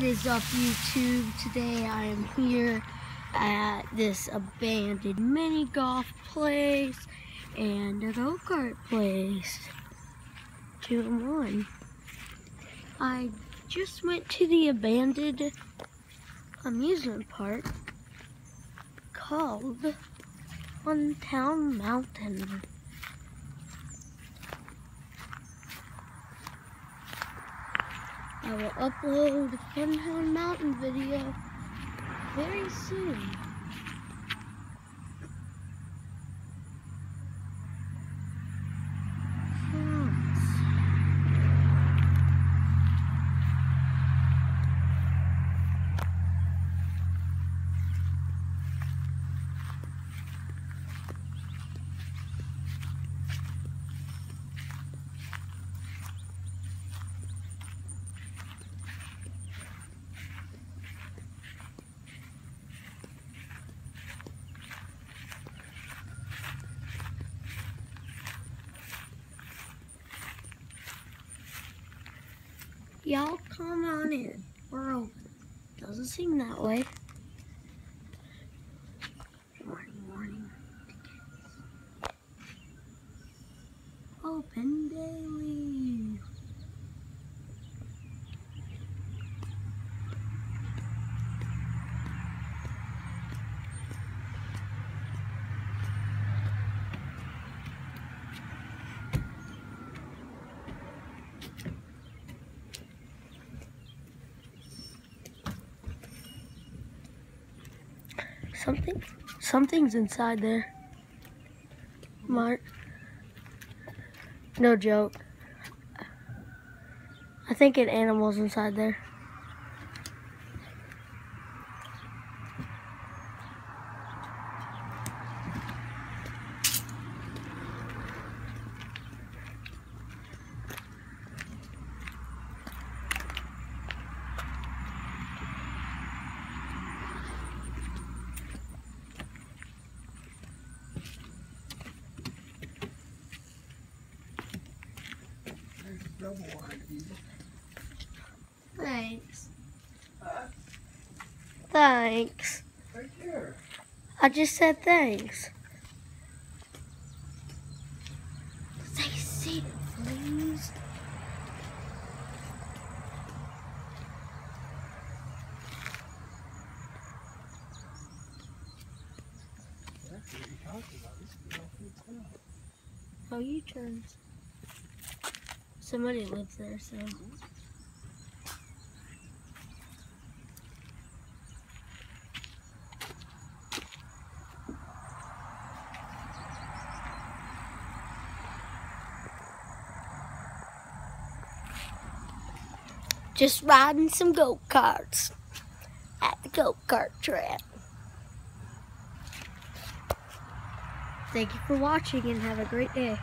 What is up YouTube? Today I am here at this abandoned mini golf place and a go-kart place. Two in one. I just went to the abandoned amusement park called Funtown Mountain. I will upload Funtown Mountain video very soon. Y'all come on in. We're open. Doesn't seem that way. Open Something, something's inside there. Mark. No joke. I think an animal's inside there. Double wide people. Thanks. Thanks. Right there. I just said thanks. Say seat, please. That's what you're talking about. This is all full town. Oh, you turns. Somebody lives there, so. Just riding some go-karts at the go-kart track. Thank you for watching and have a great day.